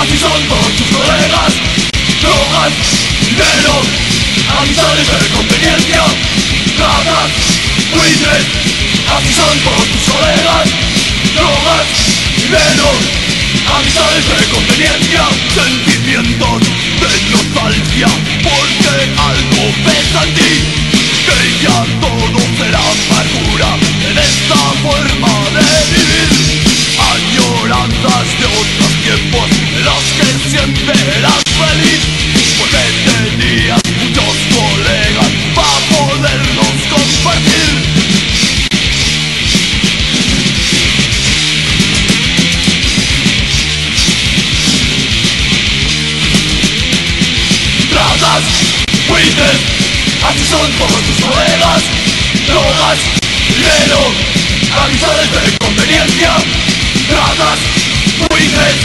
así son todos tus colegas Drogas, dinero, amistades de conveniencia Ratas, buitres, así buitres, así son todos tus colegas Drogas, dinero, amistades de conveniencia Ratas, buitres,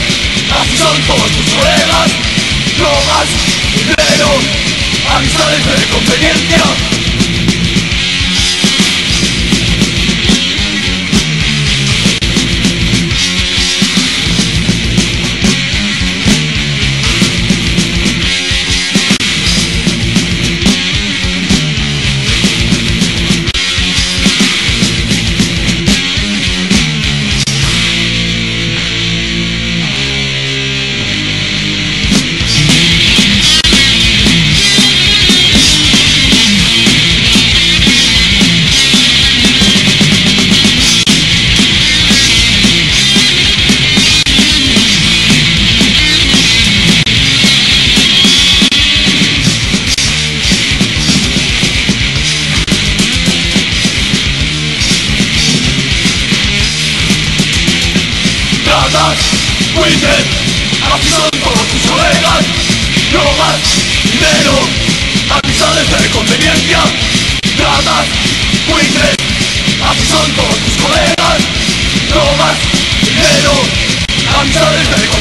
así son todos tus colegas Drogas, dinero, amistades de conveniencia Winner, aviso de concurso legal Drogas, dinero, avisales de conveniencia. Drogas, buitres, aviso de tus colegas. Drogas, dinero, avisales de conveniencia